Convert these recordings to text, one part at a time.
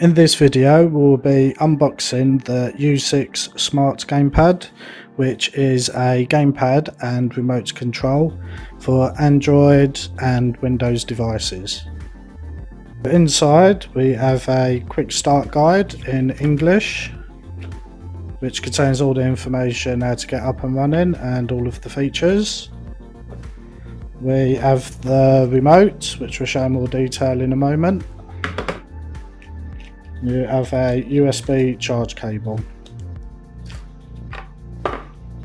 In this video we'll be unboxing the U6 Smart Gamepad which is a gamepad and remote control for Android and Windows devices. Inside we have a quick start guide in English which contains all the information how to get up and running and all of the features. We have the remote which we'll show more detail in a moment you have a USB charge cable.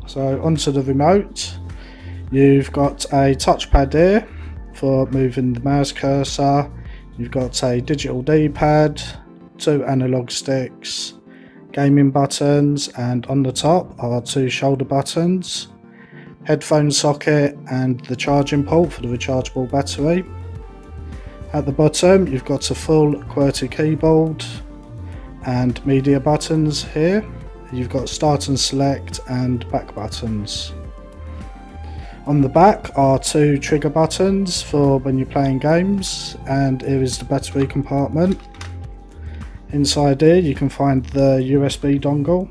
So onto the remote, you've got a touchpad here for moving the mouse cursor, you've got a digital D-pad, two analog sticks, gaming buttons and on the top are two shoulder buttons, headphone socket and the charging port for the rechargeable battery. At the bottom you've got a full QWERTY keyboard and media buttons here. You've got start and select and back buttons. On the back are two trigger buttons for when you're playing games and here is the battery compartment. Inside here you can find the USB dongle.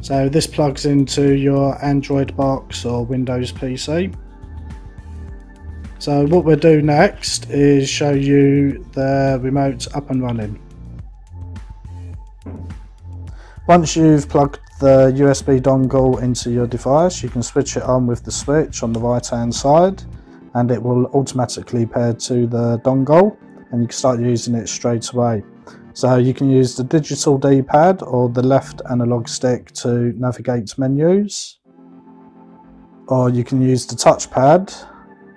So this plugs into your Android box or Windows PC. So what we'll do next is show you the remote up and running. Once you've plugged the USB dongle into your device, you can switch it on with the switch on the right hand side and it will automatically pair to the dongle and you can start using it straight away. So you can use the digital D-pad or the left analog stick to navigate menus or you can use the touchpad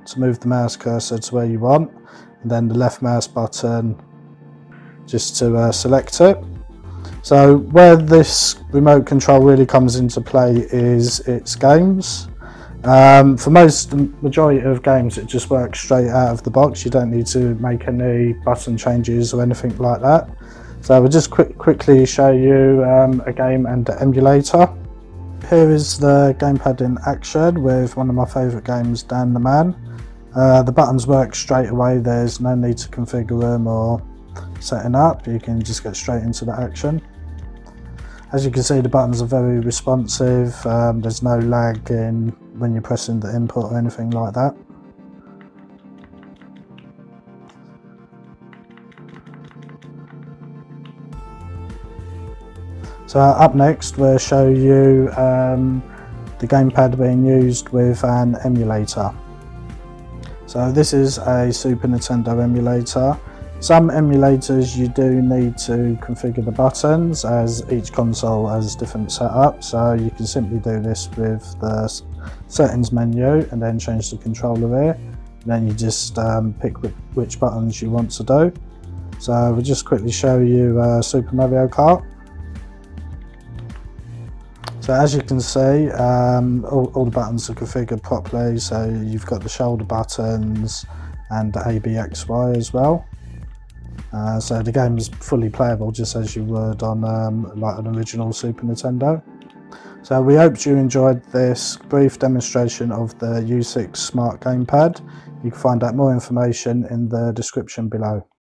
to move the mouse cursor to where you want and then the left mouse button just to uh, select it. So where this remote control really comes into play is its games. Um, for most majority of games it just works straight out of the box. You don't need to make any button changes or anything like that. So we'll just quick, quickly show you um, a game and the emulator. Here is the gamepad in action with one of my favourite games, Dan the Man. Uh, the buttons work straight away, there's no need to configure them or setting up, you can just get straight into the action. As you can see the buttons are very responsive, um, there's no lag in when you're pressing the input or anything like that. So up next we'll show you um, the gamepad being used with an emulator. So this is a Super Nintendo emulator. Some emulators you do need to configure the buttons as each console has different setups so you can simply do this with the settings menu and then change the controller there then you just um, pick which buttons you want to do. So we'll just quickly show you uh, Super Mario Kart. So as you can see, um, all, all, the buttons are configured properly. So you've got the shoulder buttons and the ABXY as well. Uh, so the game is fully playable just as you would on um, like an original Super Nintendo. So we hope you enjoyed this brief demonstration of the U6 Smart Gamepad. You can find out more information in the description below.